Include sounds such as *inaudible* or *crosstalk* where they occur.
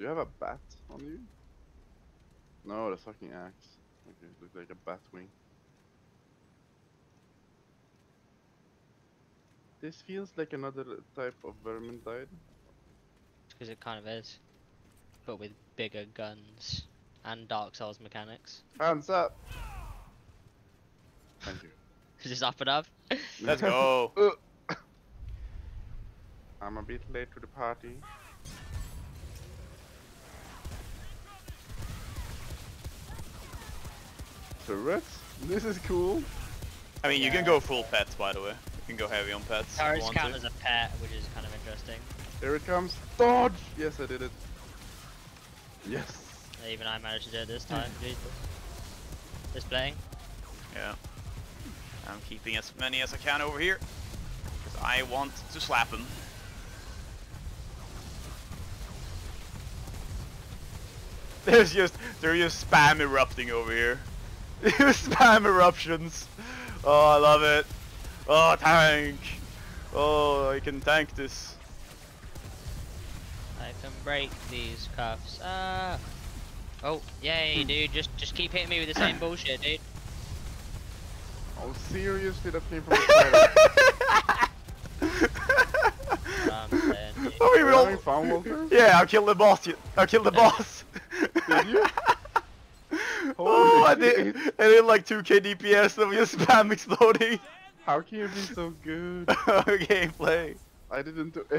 Do you have a bat on you? No, the fucking axe. Okay, looks like a bat wing. This feels like another type of Vermintide. Because it kind of is. But with bigger guns and Dark Souls mechanics. Hands up! Thank you. *laughs* Just up and up. Let's go. *laughs* I'm a bit late to the party. Turrets? This is cool. I mean, you Yeah. can go full pets, by the way. You can go heavy on pets. if you Turrets count to. as a pet, which is kind of interesting. Here it comes. Dodge! Yes, I did it. Yes. Even I managed to do it this time. *laughs* Jesus. Displaying. Yeah. I'm keeping as many as I can over here. Because I want to slap him. *laughs* There's just, they're just spam erupting over here. *laughs* spam eruptions. Oh, I love it. Oh, tank. Oh, I can tank this. I can break these cuffs. Ah. Oh, yay, dude. Just just keep hitting me with the same *coughs* bullshit, dude. Oh, seriously, that came from the Um. Oh, we Are you will. having fun, Walter? Yeah, I'll kill the boss. I'll kill the *laughs* boss. Did you? *laughs* I Holy did. I did like 2k DPS of just spam exploding. How can you be so good? *laughs* Gameplay. I didn't do any.